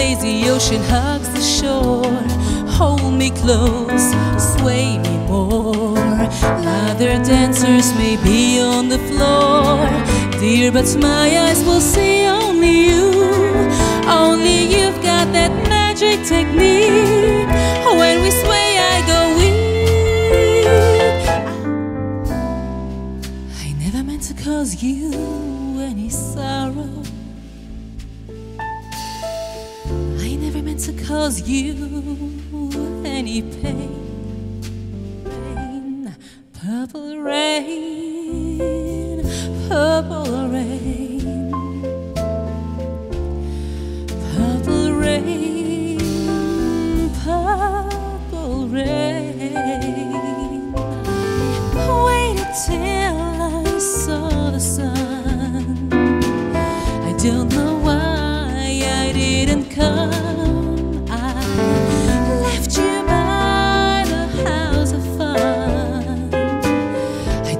lazy ocean hugs the shore. Hold me close, sway me more. Other dancers may be on the floor, dear, but my eyes will see only you. Only you've got that magic technique. When we sway, I go weak. I never meant to cause you any sorrow. To cause you any pain. Purple rain, purple rain, purple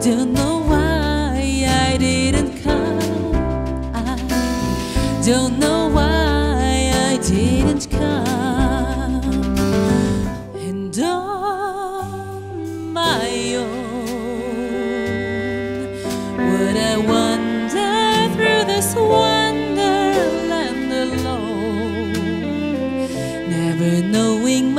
don't know why I didn't come. I don't know why I didn't come. And on my own, would I wander through this wonderland alone? Never knowing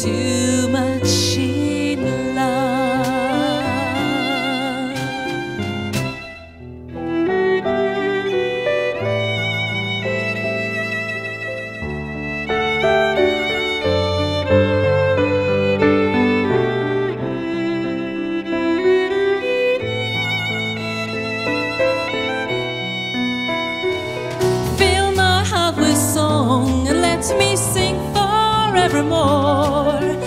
too much in love. Fill my heart with song and let me sing you